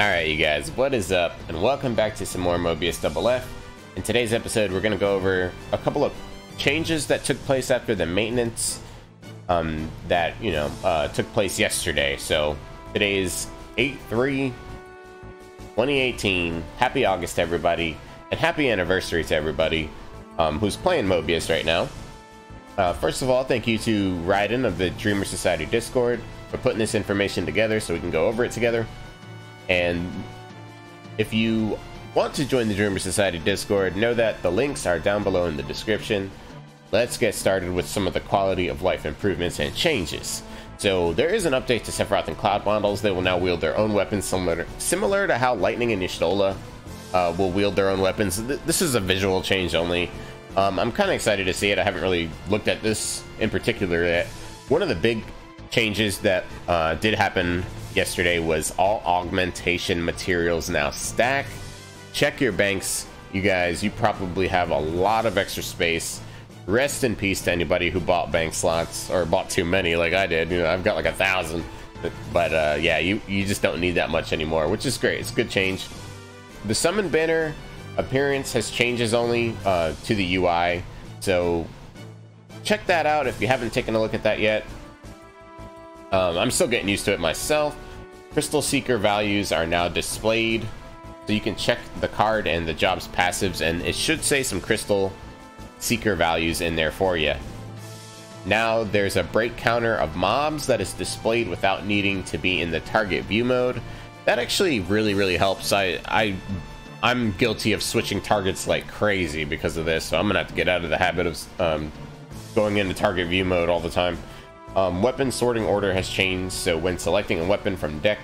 Alright you guys, what is up? And welcome back to some more Mobius Double F. In today's episode we're going to go over a couple of changes that took place after the maintenance um, that, you know, uh, took place yesterday. So today is 8-3-2018. Happy August everybody, and happy anniversary to everybody um, who's playing Mobius right now. Uh, first of all, thank you to Raiden of the Dreamer Society Discord for putting this information together so we can go over it together. And if you want to join the Dreamer Society Discord, know that the links are down below in the description. Let's get started with some of the quality of life improvements and changes. So there is an update to Sephiroth and Cloud models. They will now wield their own weapons similar, similar to how Lightning and Y'shtola uh, will wield their own weapons. This is a visual change only. Um, I'm kind of excited to see it. I haven't really looked at this in particular yet. One of the big changes that uh, did happen yesterday was all augmentation materials now stack. Check your banks, you guys. You probably have a lot of extra space. Rest in peace to anybody who bought bank slots or bought too many like I did. You know, I've got like a thousand. But, uh, yeah, you, you just don't need that much anymore, which is great. It's a good change. The summon banner appearance has changes only uh, to the UI. So check that out if you haven't taken a look at that yet. Um, I'm still getting used to it myself. Crystal Seeker values are now displayed. So you can check the card and the job's passives, and it should say some Crystal Seeker values in there for you. Now there's a break counter of mobs that is displayed without needing to be in the target view mode. That actually really, really helps. I, I, I'm guilty of switching targets like crazy because of this, so I'm gonna have to get out of the habit of um, going into target view mode all the time. Um, weapon sorting order has changed, so when selecting a weapon from deck,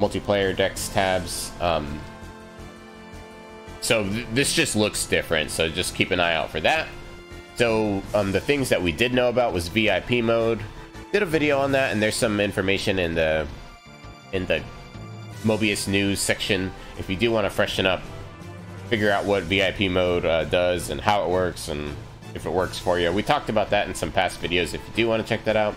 multiplayer decks tabs, um, so th this just looks different, so just keep an eye out for that. So um, the things that we did know about was VIP mode. Did a video on that, and there's some information in the in the Mobius news section. If you do want to freshen up, figure out what VIP mode uh, does and how it works, and if it works for you. We talked about that in some past videos if you do want to check that out.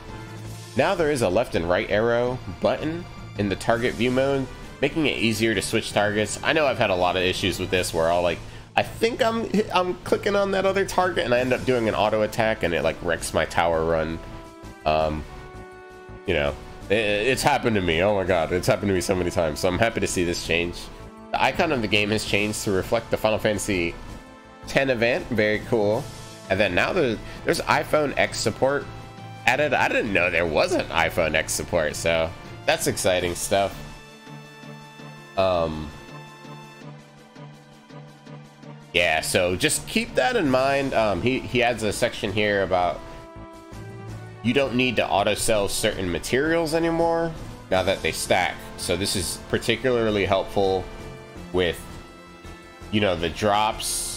Now there is a left and right arrow button in the target view mode, making it easier to switch targets. I know I've had a lot of issues with this where I'll like, I think I'm I'm clicking on that other target and I end up doing an auto attack and it like wrecks my tower run. Um, you know, it, it's happened to me. Oh my god, it's happened to me so many times. So I'm happy to see this change. The icon of the game has changed to reflect the Final Fantasy 10 event. Very cool. And then now there's, there's iPhone X support added. I didn't know there wasn't iPhone X support, so that's exciting stuff. Um, yeah, so just keep that in mind. Um, he, he adds a section here about you don't need to auto sell certain materials anymore now that they stack. So this is particularly helpful with, you know, the drops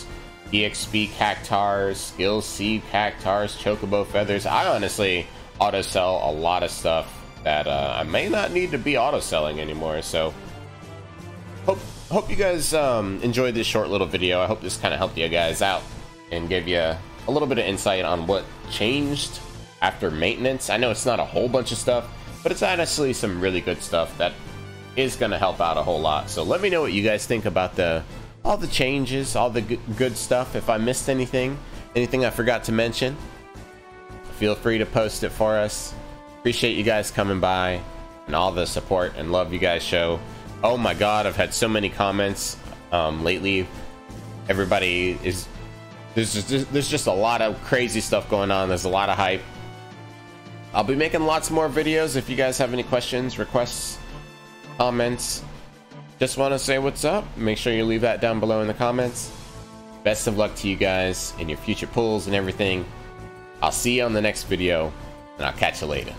EXP Cactuars, skills seed Cactuars, chocobo feathers. I honestly auto sell a lot of stuff that uh, I may not need to be auto selling anymore. So hope hope you guys um, enjoyed this short little video. I hope this kind of helped you guys out and gave you a little bit of insight on what changed after maintenance. I know it's not a whole bunch of stuff, but it's honestly some really good stuff that is going to help out a whole lot. So let me know what you guys think about the all the changes, all the good stuff. If I missed anything, anything I forgot to mention, feel free to post it for us. Appreciate you guys coming by and all the support and love you guys show. Oh my god, I've had so many comments um, lately. Everybody is there's just, there's just a lot of crazy stuff going on. There's a lot of hype. I'll be making lots more videos. If you guys have any questions, requests, comments, just want to say what's up. Make sure you leave that down below in the comments. Best of luck to you guys in your future pulls and everything. I'll see you on the next video, and I'll catch you later.